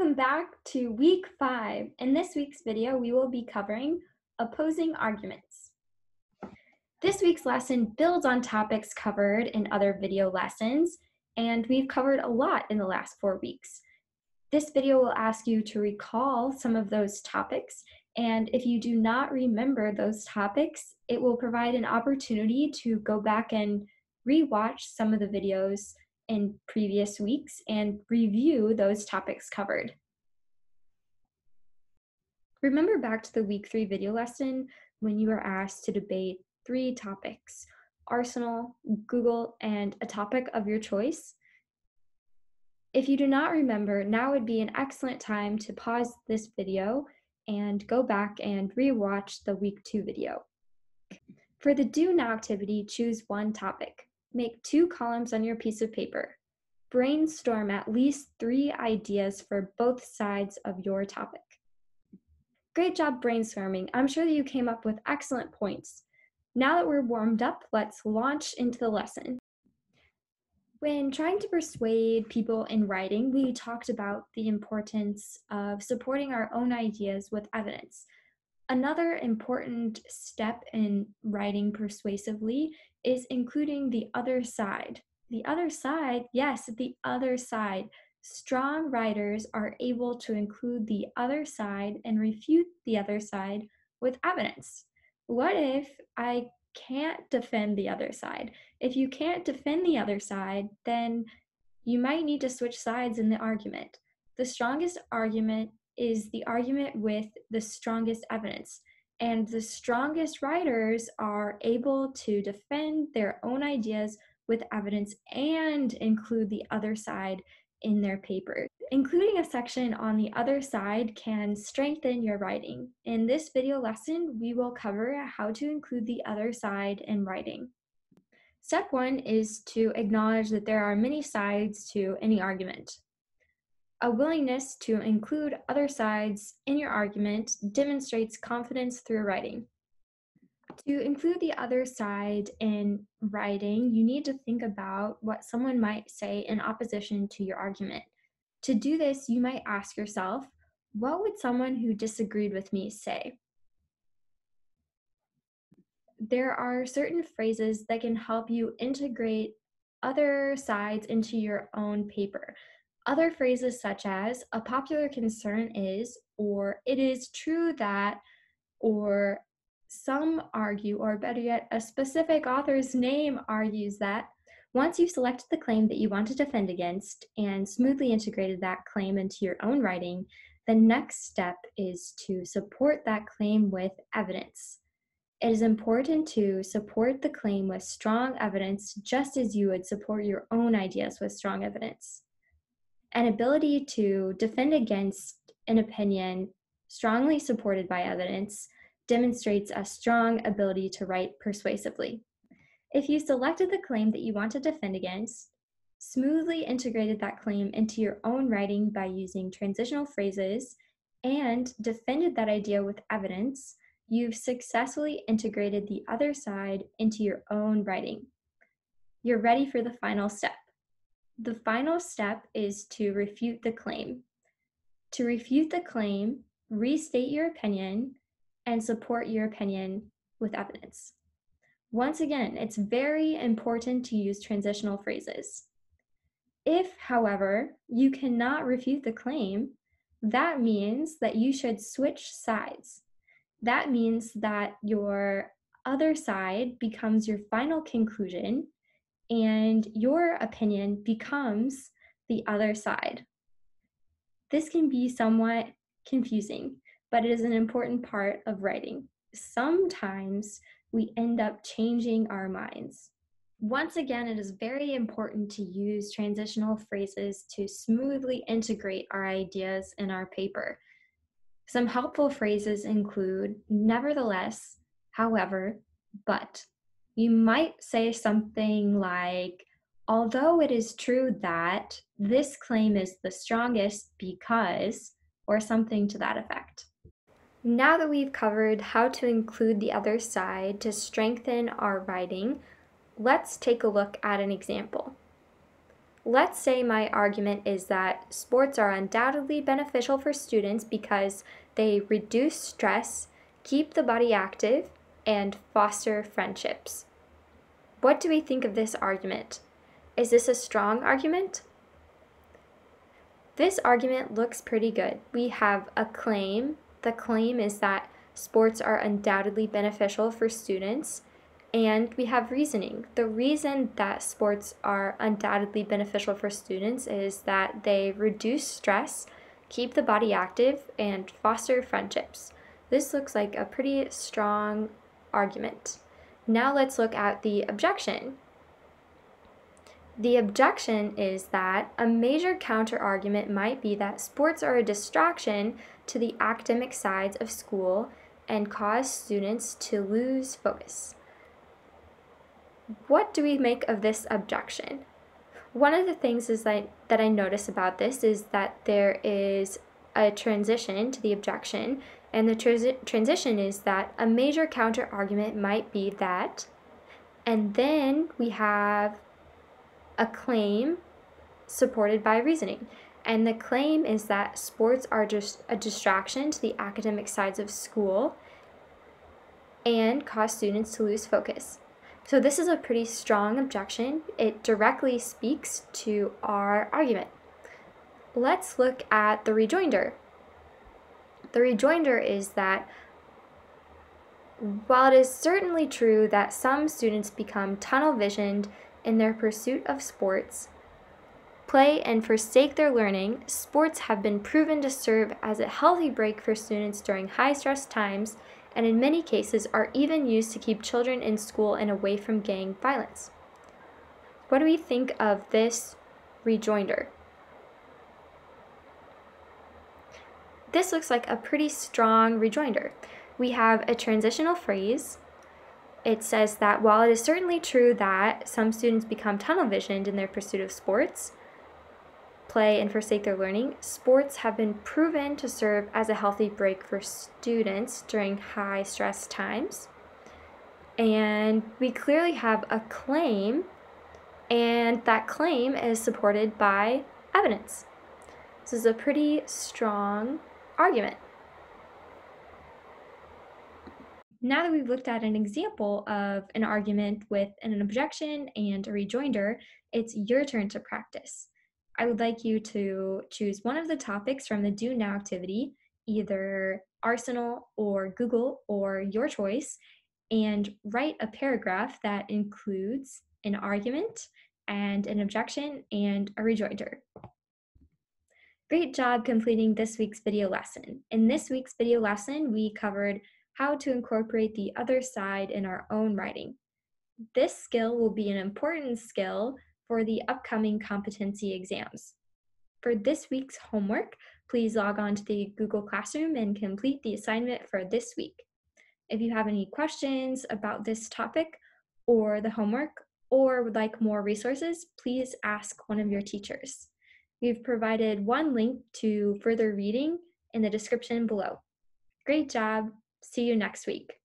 Welcome back to week five. In this week's video, we will be covering opposing arguments. This week's lesson builds on topics covered in other video lessons, and we've covered a lot in the last four weeks. This video will ask you to recall some of those topics, and if you do not remember those topics, it will provide an opportunity to go back and rewatch some of the videos in previous weeks and review those topics covered. Remember back to the week three video lesson when you were asked to debate three topics Arsenal, Google, and a topic of your choice? If you do not remember, now would be an excellent time to pause this video and go back and rewatch the week two video. For the do now activity, choose one topic. Make two columns on your piece of paper. Brainstorm at least three ideas for both sides of your topic. Great job brainstorming. I'm sure that you came up with excellent points. Now that we're warmed up, let's launch into the lesson. When trying to persuade people in writing, we talked about the importance of supporting our own ideas with evidence. Another important step in writing persuasively is including the other side. The other side, yes, the other side. Strong writers are able to include the other side and refute the other side with evidence. What if I can't defend the other side? If you can't defend the other side, then you might need to switch sides in the argument. The strongest argument is the argument with the strongest evidence. And the strongest writers are able to defend their own ideas with evidence and include the other side in their paper. Including a section on the other side can strengthen your writing. In this video lesson, we will cover how to include the other side in writing. Step one is to acknowledge that there are many sides to any argument. A willingness to include other sides in your argument demonstrates confidence through writing. To include the other side in writing, you need to think about what someone might say in opposition to your argument. To do this, you might ask yourself, what would someone who disagreed with me say? There are certain phrases that can help you integrate other sides into your own paper. Other phrases such as a popular concern is, or it is true that, or some argue, or better yet, a specific author's name argues that once you've selected the claim that you want to defend against and smoothly integrated that claim into your own writing, the next step is to support that claim with evidence. It is important to support the claim with strong evidence just as you would support your own ideas with strong evidence an ability to defend against an opinion strongly supported by evidence demonstrates a strong ability to write persuasively. If you selected the claim that you want to defend against, smoothly integrated that claim into your own writing by using transitional phrases, and defended that idea with evidence, you've successfully integrated the other side into your own writing. You're ready for the final step. The final step is to refute the claim. To refute the claim, restate your opinion and support your opinion with evidence. Once again, it's very important to use transitional phrases. If, however, you cannot refute the claim, that means that you should switch sides. That means that your other side becomes your final conclusion and your opinion becomes the other side. This can be somewhat confusing, but it is an important part of writing. Sometimes we end up changing our minds. Once again, it is very important to use transitional phrases to smoothly integrate our ideas in our paper. Some helpful phrases include nevertheless, however, but you might say something like, although it is true that this claim is the strongest because, or something to that effect. Now that we've covered how to include the other side to strengthen our writing, let's take a look at an example. let's say my argument is that sports are undoubtedly beneficial for students because they reduce stress, keep the body active, and foster friendships. What do we think of this argument? Is this a strong argument? This argument looks pretty good. We have a claim. The claim is that sports are undoubtedly beneficial for students and we have reasoning. The reason that sports are undoubtedly beneficial for students is that they reduce stress, keep the body active, and foster friendships. This looks like a pretty strong argument. Now let's look at the objection. The objection is that a major counterargument might be that sports are a distraction to the academic sides of school and cause students to lose focus. What do we make of this objection? One of the things is that, that I notice about this is that there is a transition to the objection, and the transi- transition is that a major counter argument might be that, and then we have a claim supported by reasoning. And the claim is that sports are just a distraction to the academic sides of school and cause students to lose focus. So this is a pretty strong objection. It directly speaks to our argument. Let's look at the rejoinder. The rejoinder is that while it is certainly true that some students become tunnel visioned in their pursuit of sports, play, and forsake their learning, sports have been proven to serve as a healthy break for students during high stress times and in many cases are even used to keep children in school and away from gang violence. What do we think of this rejoinder? This looks like a pretty strong rejoinder. We have a transitional phrase. It says that while it is certainly true that some students become tunnel visioned in their pursuit of sports, play, and forsake their learning, sports have been proven to serve as a healthy break for students during high stress times. And we clearly have a claim, and that claim is supported by evidence. This is a pretty strong argument. Now that we've looked at an example of an argument with an objection and a rejoinder, it's your turn to practice. I would like you to choose one of the topics from the Do Now activity, either Arsenal or Google or your choice, and write a paragraph that includes an argument and an objection and a rejoinder. Great job completing this week's video lesson. In this week's video lesson, we covered how to incorporate the other side in our own writing. This skill will be an important skill for the upcoming competency exams. For this week's homework, please log on to the Google Classroom and complete the assignment for this week. If you have any questions about this topic or the homework, or would like more resources, please ask one of your teachers. We've provided one link to further reading in the description below. Great job! See you next week.